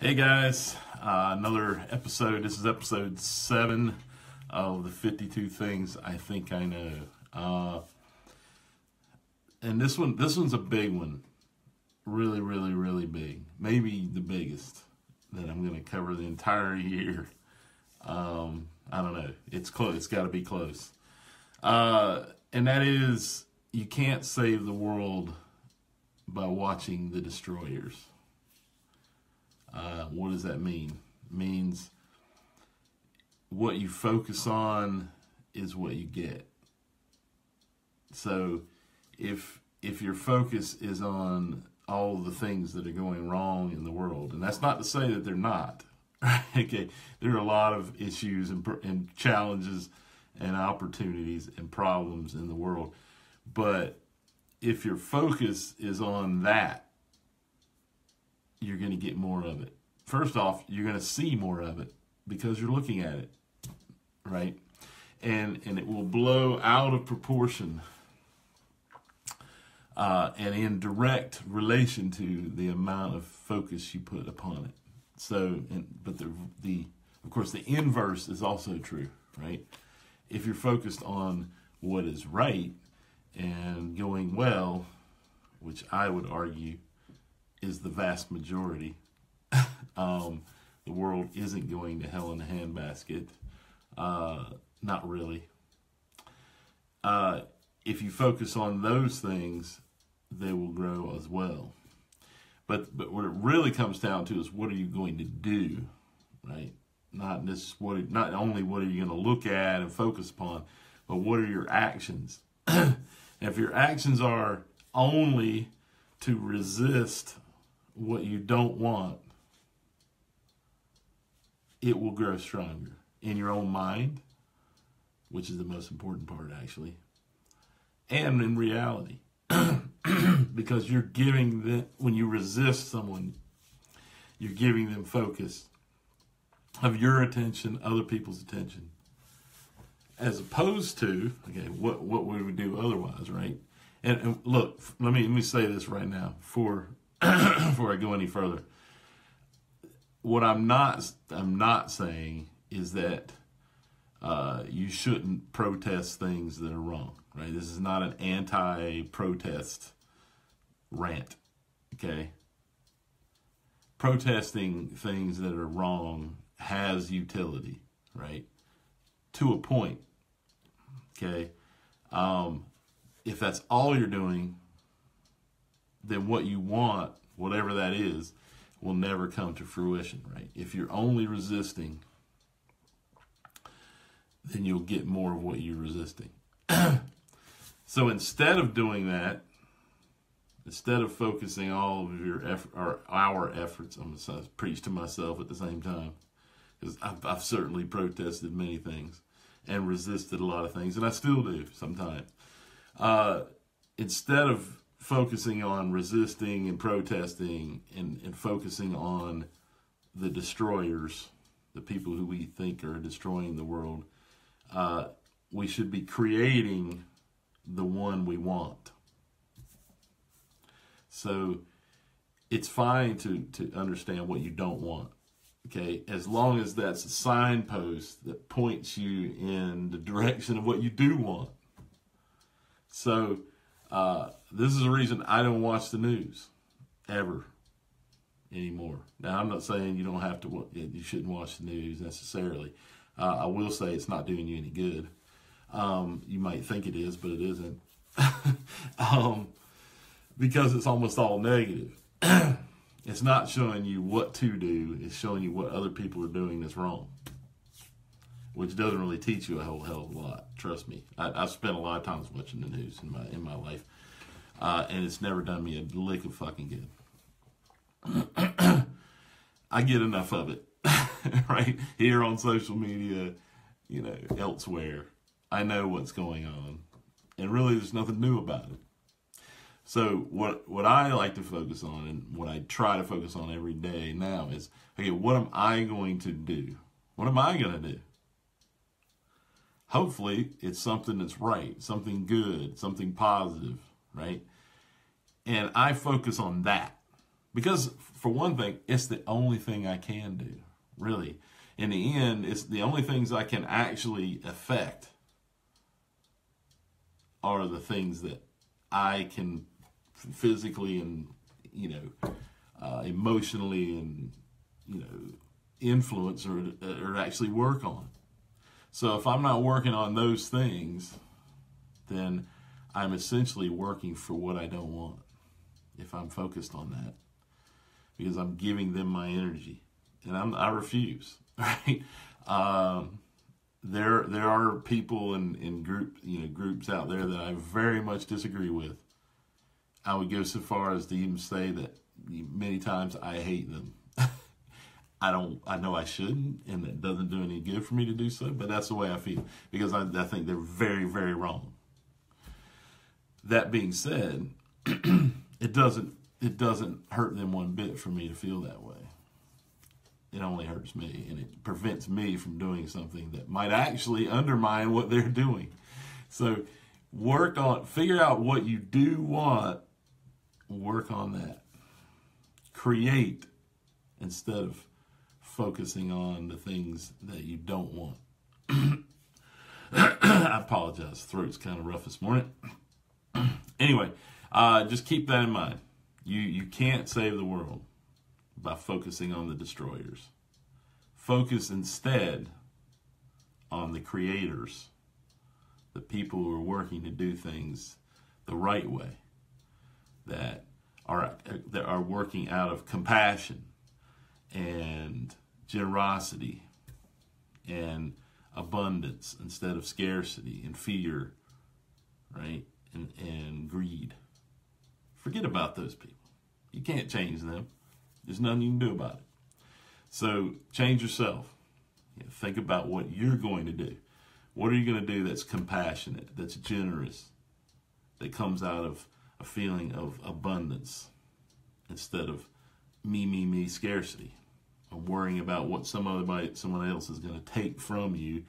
Hey guys, uh, another episode. This is episode seven of the 52 things I think I know. Uh, and this one, this one's a big one, really, really, really big. Maybe the biggest that I'm going to cover the entire year. Um, I don't know. It's close. It's got to be close. Uh, and that is, you can't save the world by watching the destroyers. Uh, what does that mean? It means what you focus on is what you get. So if if your focus is on all the things that are going wrong in the world, and that's not to say that they're not. okay, there are a lot of issues and, and challenges and opportunities and problems in the world, but if your focus is on that you're going to get more of it. First off, you're going to see more of it because you're looking at it, right? And and it will blow out of proportion uh, and in direct relation to the amount of focus you put upon it. So, and, but the the of course the inverse is also true, right? If you're focused on what is right and going well, which I would argue is the vast majority. um, the world isn't going to hell in a handbasket. Uh, not really. Uh, if you focus on those things, they will grow as well. But but what it really comes down to is what are you going to do, right? Not just what not only what are you going to look at and focus upon, but what are your actions? if your actions are only to resist what you don't want, it will grow stronger in your own mind, which is the most important part, actually, and in reality. because you're giving them, when you resist someone, you're giving them focus of your attention, other people's attention. As opposed to, okay, what, what would we do otherwise, right? And, and look, let me let me say this right now for before I go any further. What I'm not I'm not saying is that uh, you shouldn't protest things that are wrong. Right? This is not an anti-protest rant. Okay. Protesting things that are wrong has utility, right? To a point. Okay. Um, if that's all you're doing, then what you want, whatever that is, will never come to fruition, right? If you're only resisting, then you'll get more of what you're resisting. so instead of doing that, instead of focusing all of your effort or our efforts, I'm going to preach to myself at the same time because I've, I've, certainly protested many things and resisted a lot of things, and I still do sometimes. Uh, instead of focusing on resisting and protesting and, and focusing on the destroyers, the people who we think are destroying the world, uh, we should be creating the one we want. So it's fine to, to understand what you don't want. Okay, as long as that's a signpost that points you in the direction of what you do want. So, uh, this is the reason I don't watch the news ever anymore. Now, I'm not saying you don't have to, you shouldn't watch the news necessarily. Uh, I will say it's not doing you any good. Um, you might think it is, but it isn't. um, because it's almost all negative. it's not showing you what to do, it's showing you what other people are doing that's wrong which doesn't really teach you a whole hell of a lot. Trust me, I, have spent a lot of times watching the news in my in my life, uh, and it's never done me a lick of fucking good. I get enough of it, right here on social media, you know, elsewhere. I know what's going on, and really, there's nothing new about it. So what what I like to focus on, and what I try to focus on every day now is, okay, what am I going to do? What am I going to do? Hopefully it's something that's right, something good, something positive, right? And I focus on that. Because, for one thing, it's the only thing I can do, really. In the end, it's the only things I can actually affect are the things that I can physically and, you know, uh, emotionally and, you know, influence or, or actually work on. So if I'm not working on those things, then I'm essentially working for what I don't want if I'm focused on that because I'm giving them my energy and I'm, I refuse, right? Um, there, there are people in, in group, you know, groups out there that I very much disagree with. I would go so far as to even say that many times I hate them. I don't, I know I shouldn't, and it doesn't do any good for me to do so, but that's the way I feel because I, I think they're very, very wrong. That being said, it doesn't, it doesn't hurt them one bit for me to feel that way. It only hurts me, and it prevents me from doing something that might actually undermine what they're doing. So, work on, figure out what you do want, work on that. Create instead of focusing on the things that you don't want. I apologize. Throat's kind of rough this morning. anyway, uh, just keep that in mind. You you can't save the world by focusing on the destroyers. Focus instead on the creators, the people who are working to do things the right way, that are that are working out of compassion and generosity and abundance instead of scarcity and fear, right? And, and greed. Forget about those people. You can't change them. There's nothing you can do about it. So change yourself. Think about what you're going to do. What are you going to do that's compassionate, that's generous, that comes out of a feeling of abundance instead of me, me, me scarcity? Or worrying about what some other someone else is going to take from you.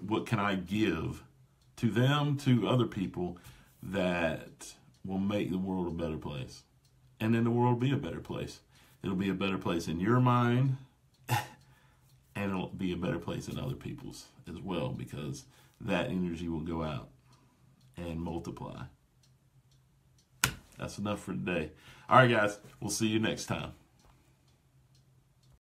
What can I give to them, to other people that will make the world a better place? And then the world will be a better place. It'll be a better place in your mind, and it'll be a better place in other people's as well because that energy will go out and multiply. That's enough for today. All right, guys, we'll see you next time.